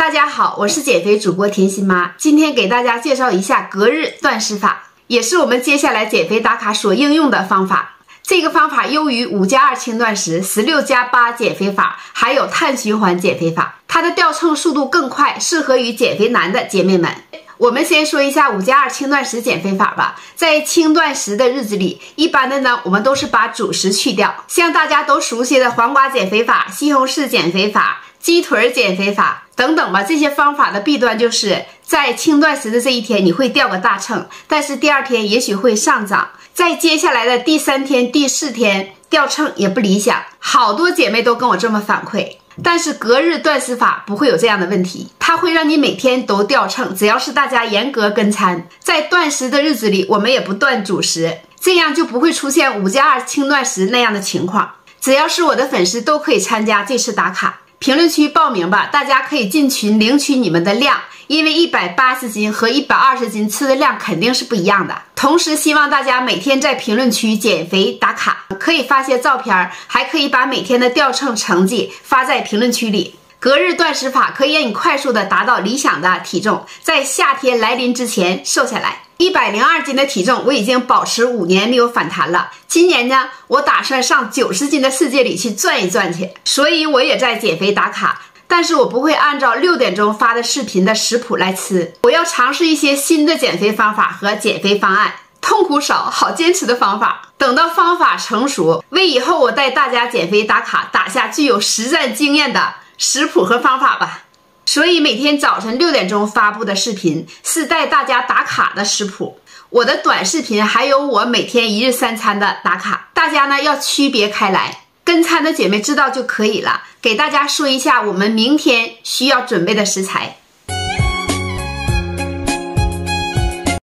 大家好，我是减肥主播甜心妈，今天给大家介绍一下隔日断食法，也是我们接下来减肥打卡所应用的方法。这个方法优于五加二轻断食、十六加八减肥法，还有碳循环减肥法，它的掉秤速度更快，适合于减肥难的姐妹们。我们先说一下五加二轻断食减肥法吧。在轻断食的日子里，一般的呢，我们都是把主食去掉，像大家都熟悉的黄瓜减肥法、西红柿减肥法。鸡腿减肥法等等吧，这些方法的弊端就是在轻断食的这一天你会掉个大秤，但是第二天也许会上涨，在接下来的第三天、第四天掉秤也不理想。好多姐妹都跟我这么反馈，但是隔日断食法不会有这样的问题，它会让你每天都掉秤，只要是大家严格跟餐，在断食的日子里我们也不断主食，这样就不会出现五加二轻断食那样的情况。只要是我的粉丝都可以参加这次打卡。评论区报名吧，大家可以进群领取你们的量，因为一百八十斤和一百二十斤吃的量肯定是不一样的。同时，希望大家每天在评论区减肥打卡，可以发些照片，还可以把每天的掉秤成绩发在评论区里。隔日断食法可以让你快速的达到理想的体重，在夏天来临之前瘦下来。一百零二斤的体重，我已经保持五年没有反弹了。今年呢，我打算上九十斤的世界里去转一转去，所以我也在减肥打卡。但是我不会按照六点钟发的视频的食谱来吃，我要尝试一些新的减肥方法和减肥方案，痛苦少、好坚持的方法。等到方法成熟，为以后我带大家减肥打卡打下具有实战经验的食谱和方法吧。所以每天早晨六点钟发布的视频是带大家打卡的食谱，我的短视频还有我每天一日三餐的打卡，大家呢要区别开来，跟餐的姐妹知道就可以了。给大家说一下我们明天需要准备的食材：